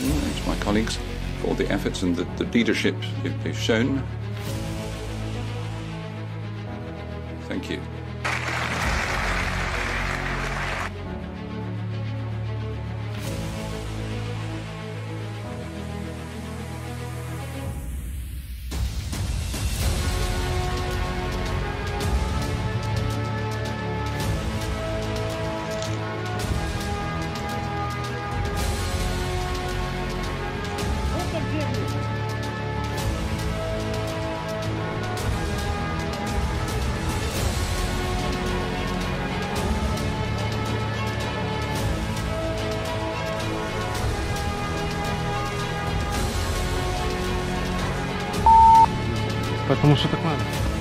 my colleagues for all the efforts and the, the leadership they've shown. Thank you. Потому что так надо.